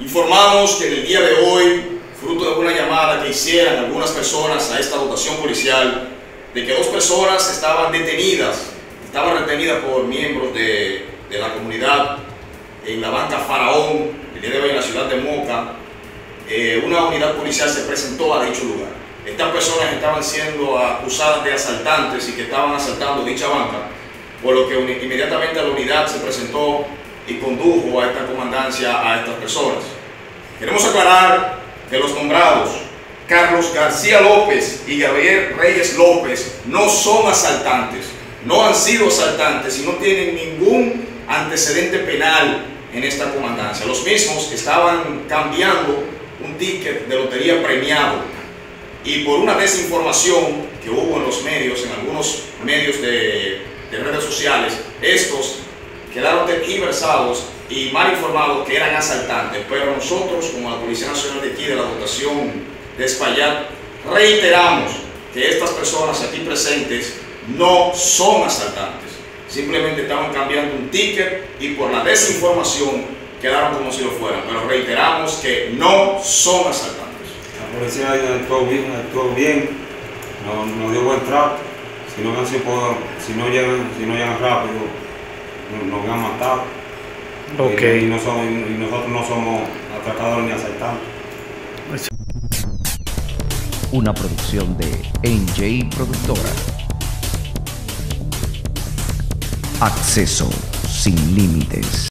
Informamos que en el día de hoy, fruto de una llamada que hicieran algunas personas a esta dotación policial, de que dos personas estaban detenidas, estaban retenidas por miembros de, la comunidad en la banca Faraón, el día de hoy en la ciudad de Moca, eh, una unidad policial se presentó a dicho lugar. Estas personas estaban siendo acusadas de asaltantes y que estaban asaltando dicha banca, por lo que inmediatamente la unidad se presentó y condujo a esta comandancia a estas personas. Queremos aclarar que los nombrados Carlos García López y Gabriel Reyes López no son asaltantes, no han sido asaltantes y no tienen ningún antecedente penal en esta comandancia. Los mismos estaban cambiando un ticket de lotería premiado y por una desinformación que hubo en los medios, en algunos medios de, de redes sociales, estos quedaron tergiversados y mal informados que eran asaltantes, pero nosotros como la Policía Nacional de aquí de la dotación de Espaillat reiteramos que estas personas aquí presentes no son asaltantes, simplemente estaban cambiando un ticket y por la desinformación quedaron como si lo fueran, pero reiteramos que no son asaltantes. La policía actuó bien, actuó bien, nos, nos dio buen trato, si no, si no, llegan, si no llegan rápido, nos, nos han matado. Okay. Y, no somos, y nosotros no somos atracadores ni asaltantes. Una producción de NJ Productora. Acceso sin límites.